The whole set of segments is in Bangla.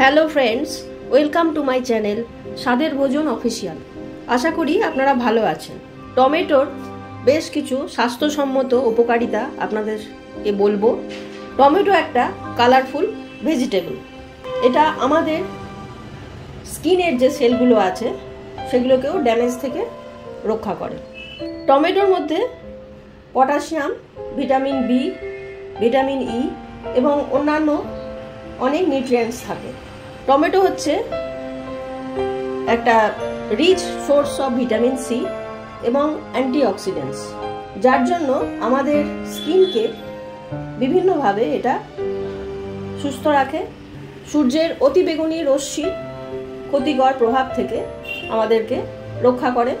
Hello friends, welcome to my channel স্বাদের ভোজন অফিসিয়াল। আশা করি আপনারা ভালো আছেন। টমেটোর বেশ কিছু স্বাস্থ্যসম্মত উপকারিতা আপনাদেরকে বলব। টমেটো একটা কালারফুল ভেজিটেবল এটা আমাদের স্কিনের যে সেলগুলো আছে, সেগুলোকেও ড্যামেজ থেকে রক্ষা করে। টমেটোর মধ্যে potassium, vitamin B, vitamin E এবং অন্যান্য অনেক নিউট্রিয়েন্টস থাকে। টমেটো হচ্ছে একটা rich source of vitamin C এবং অ্যান্টিঅক্সিডেন্টস যার জন্য আমাদের স্কিনকে বিভিন্নভাবে এটা সুস্থ রাখে। সূর্যের অতিবেগুনি রশ্মি ক্ষতিকর প্রভাব থেকে আমাদেরকে রক্ষা করে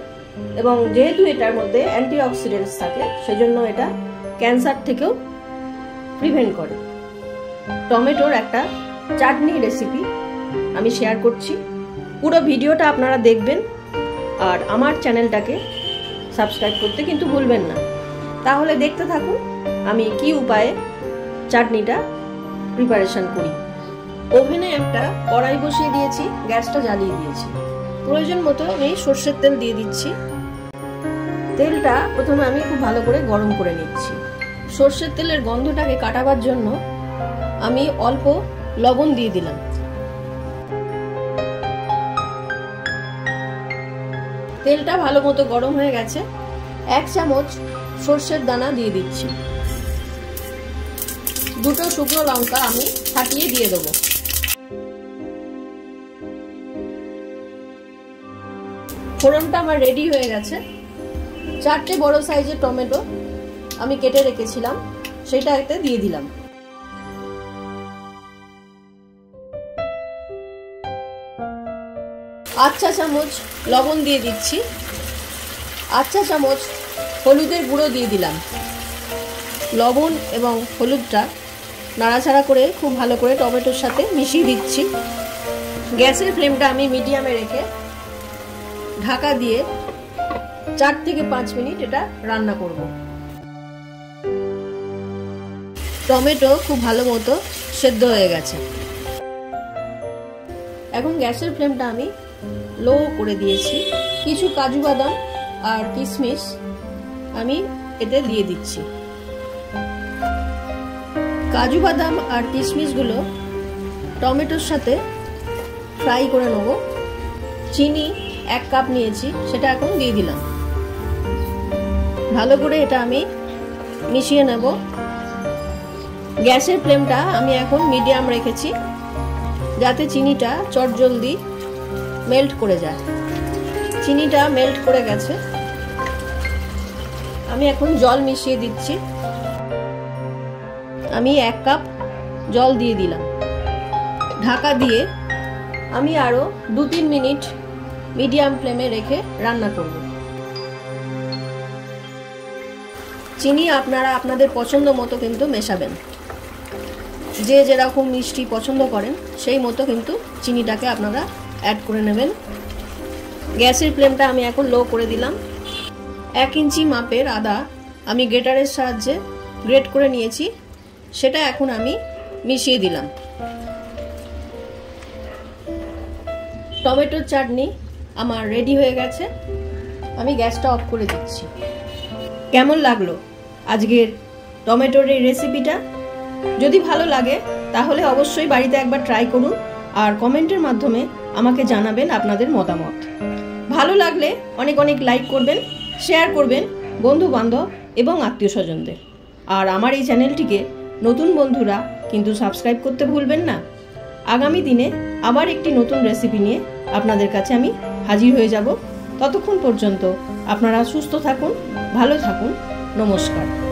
এবং যেহেতু এটার মধ্যে অ্যান্টিঅক্সিডেন্টস থাকে, সেজন্য এটা ক্যান্সার থেকেও প্রিভেন্ট করে। টমেটোর একটা চাটনি রেসিপি আমি শেয়ার করছি। পুরো ভিডিওটা আপনারা দেখবেন আর আমার চ্যানেলটাকে সাবস্ক্রাইব করতে কিন্তু ভুলবেন না। তাহলে দেখতে থাকুন, আমি কি উপায়ে চাটনিটা প্রিপারেশন করি। ওভেনে একটা কড়াই বসিয়ে দিয়েছি, গ্যাসটা জ্বালিয়ে দিয়েছি। প্রয়োজন মতো আমি সর্ষের তেল দিয়ে দিচ্ছি। তেলটা প্রথমে আমি খুব ভালো করে গরম করে নিচ্ছি। সর্ষের তেলের গন্ধটাকে কাটাবার জন্য আমি অল্প লবণ দিয়ে দিলাম। তেলটা ভালো মতো গরম হয়ে গেছে। এক চামচ সর্ষের দানা দিয়ে দিচ্ছি। দুটো শুকনো লঙ্কা আমি ফাটিয়ে দিয়ে দেবো। ফোড়নটা আমার রেডি হয়ে গেছে। চারটে বড় সাইজের টমেটো আমি কেটে রেখেছিলাম, সেটা একটা দিয়ে দিলাম। আচ্ছা চামচ লবণ দিয়ে দিচ্ছি। আচ্ছা চামচ হলুদের গুঁড়ো দিয়ে দিলাম। লবণ এবং হলুদটা নাড়াচাড়া করে খুব ভালো করে টমেটোর সাথে মিশিয়ে দিচ্ছি। গ্যাসের ফ্লেমটা আমি মিডিয়ামে রেখে ঢাকা দিয়ে চার থেকে পাঁচ মিনিট এটা রান্না করব। টমেটো খুব ভালো মতো সেদ্ধ হয়ে গেছে। এখন গ্যাসের ফ্লেমটা আমি লো করে দিয়েছি, কিছু কাজু বাদাম আর কিশমিশ আমি এতে দিয়ে দিচ্ছি। কাজু বাদাম আর কিশমিশগুলো টমেটোর সাথে ফ্রাই করে নেব। চিনি এক কাপ নিয়েছি, সেটা এখন দিয়ে দিলাম। ভালো করে এটা আমি মিশিয়ে নেব। গ্যাসের ফ্লেমটা আমি এখন মিডিয়াম রেখেছি, যাতে চিনিটা চট জলদি মেল্ট করে যায়। চিনিটা মেল্ট করে গেছে। আমি এখন জল মিশিয়ে দিচ্ছি। আমি এক কাপ জল দিয়ে দিলাম। ঢাকা দিয়ে আমি আরও দু তিন মিনিট মিডিয়াম ফ্লেমে রেখে রান্না করব। চিনি আপনারা আপনাদের পছন্দ মতো কিন্তু মেশাবেন। যে যেরকম মিষ্টি পছন্দ করেন, সেই মতো কিন্তু চিনিটাকে আপনারা অ্যাড করে নেবেন। গ্যাসের ফ্লেমটা আমি এখন লো করে দিলাম। এক ইঞ্চি মাপের আদা আমি গ্রেটারের সাহায্যে গ্রেট করে নিয়েছি। সেটা এখন আমি মিশিয়ে দিলাম। টমেটোর চাটনি আমার রেডি হয়ে গেছে। আমি গ্যাসটা অফ করে দিচ্ছি। কেমন লাগল আজকের টমেটোর এই রেসিপিটা যদি ভালো লাগে, তাহলে অবশ্যই বাড়িতে একবার ট্রাই করুন। আর কমেন্টের মাধ্যমে আমাকে জানাবেন আপনাদের মতামত। ভালো লাগলে অনেক অনেক লাইক করবেন শেয়ার করবেন বন্ধু বান্ধব এবং আত্মীয় স্বজনদের আর আমার এই চ্যানেলটিকে নতুন বন্ধুরা কিন্তু সাবস্ক্রাইব করতে ভুলবেন না। আগামী দিনে আবার একটি নতুন রেসিপি নিয়ে আপনাদের কাছে আমি হাজির হয়ে যাব। ততক্ষণ পর্যন্ত আপনারা সুস্থ থাকুন, ভালো থাকুন, নমস্কার।